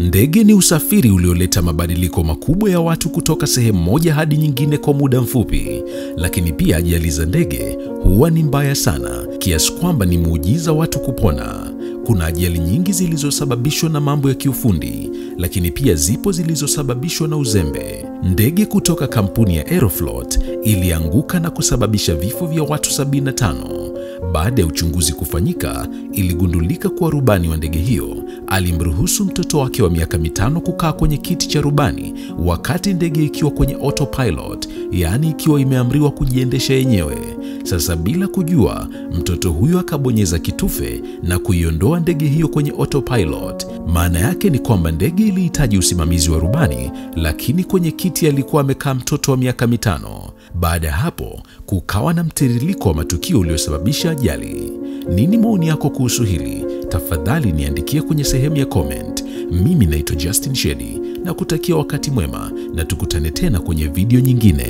Ndege ni usafiri ulioleta mabadiliko makubwa ya watu kutoka sehemu moja hadi nyingine kwa muda mfupi, lakini pia ajali za ndege huwa ni mbaya sana kiasi kwamba ni muujiza watu kupona. Kuna ajali nyingi zilizosababishwa na mambo ya kiufundi, lakini pia zipo zilizosababishwa na uzembe. Ndege kutoka kampuni ya Aeroflot ilianguka na kusababisha vifo vya watu 75. Baada ya uchunguzi kufanyika, iligundulika kuwa rubani wa ndege hiyo alimruhusu mtoto wake wa miaka mitano kukaa kwenye kiti cha rubani wakati ndege ikiwa kwenye autopilot, yaani ikiwa imeamriwa kujiendesha yenyewe. Sasa bila kujua, mtoto huyo akabonyeza kitufe na kuiondoa ndege hiyo kwenye autopilot. Maana yake ni kwamba ndege ilihitaji usimamizi wa rubani, lakini kwenye kiti alikuwa amekaa mtoto wa miaka mitano. Baada ya hapo kukawa na mtiririko wa matukio uliosababisha ajali. Nini maoni yako kuhusu hili? Tafadhali niandikie kwenye sehemu ya comment. Mimi naitwa Justin Shedi na kutakia wakati mwema, na tukutane tena kwenye video nyingine.